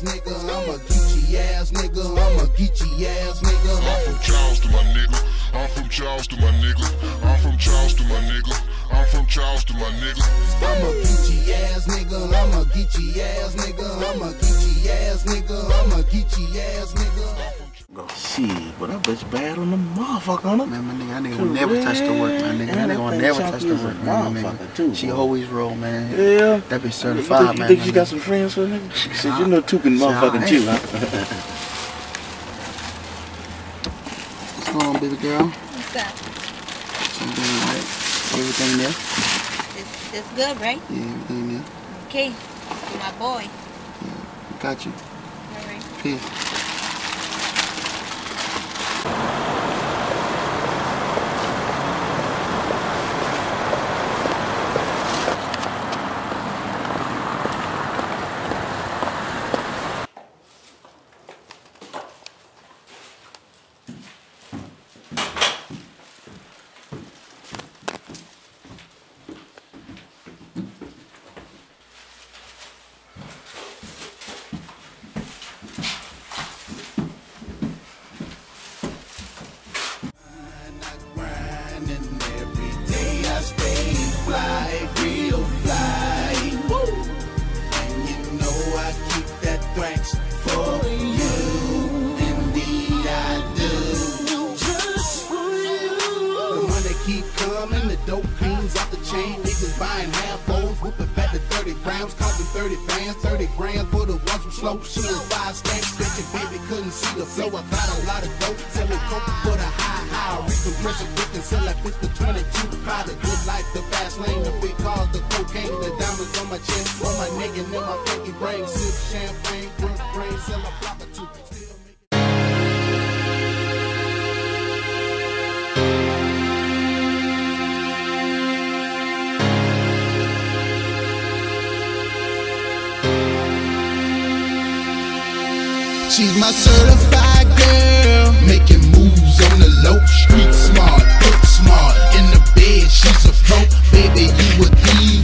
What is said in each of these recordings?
ass nigga. I'm a Geechee ass nigga. I'm a Geechee ass nigga. I'm from Charleston, my nigga. I'm from Charleston, my nigga. I'm from Charleston, my nigga. I'm from Charleston, my nigga. I'm a Geechee ass nigga. I'm a Geechee ass nigga. I'm a Geechee ass nigga. I'm a Geechee ass nigga. Go. Shit, but that bitch bad on the motherfucker on Man, my nigga, I nigga will never touch the work, man. Nigga, that nigga will never touch the work, man. my Motherfucker nigga. too, She always roll, man. Yeah. That bitch You certified, think, you think my she got some friends for nigga? Shit, you know Tuka motherfucking Shit, you, I huh? What's going on, baby girl? What's up? Something right? Everything there? It's, it's good, right? Yeah, everything there. Okay. You're my boy. Yeah, Got you. All right. Peace. For you. Indeed I do. Just for you. The money keep coming, the dope fiends off the chain. Niggas buying half bowls, whooping back to 30 grams, costing 30 bands, 30 grand for the ones from slow shooters. Five stacks, bitch, baby couldn't see the flow. I got a lot of dope, selling coke for the high, high. Recompression, we can sell that bitch for 22. Probably good life, the fast lane, the big cars, the cocaine, the diamonds on my chest, She's my certified girl, making moves on the low. Street smart, book smart, in the bed she's a pro. Baby, you a diva,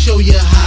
show you how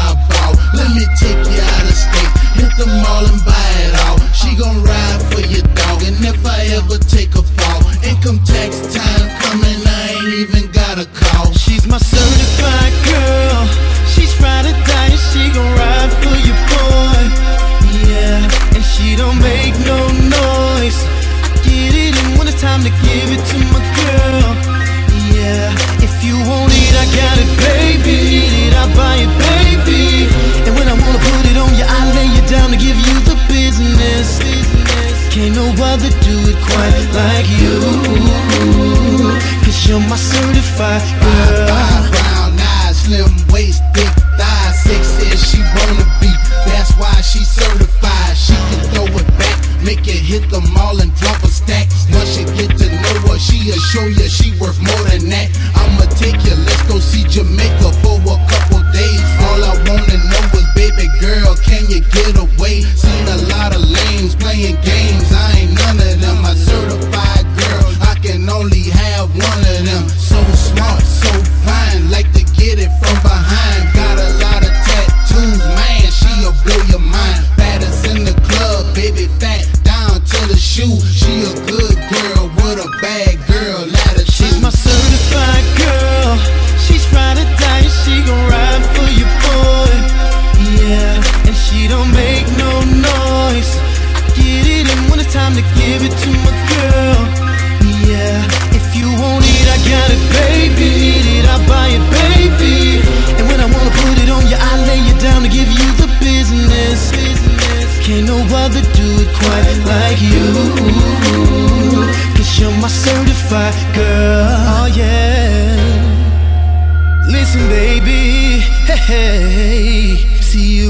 Five brown eyes, slim waist, thick thighs, sexy as she wanna be. That's why she certified. She can throw it back, make it hit the mall and drop a stack. Once you get to know her, she'll show you she worth more than that. I'ma take you, let's go see Jamaica for a couple days. All I wanna know is, baby girl, can you get away? Seen a lot of lames playing games.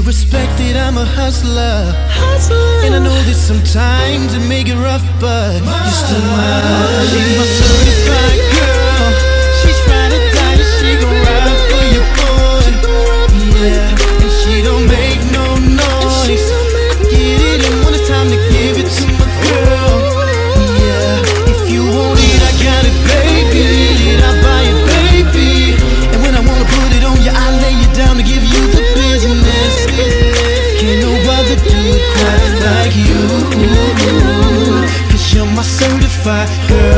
Respect it, I'm a hustler. hustler. And I know that sometimes it make it rough, but you're still. She's my certified girl. Cause you're my certified girl